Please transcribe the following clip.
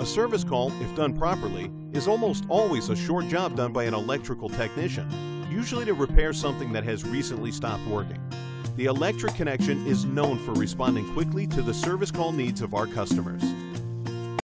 A service call, if done properly, is almost always a short job done by an electrical technician, usually to repair something that has recently stopped working. The Electric Connection is known for responding quickly to the service call needs of our customers.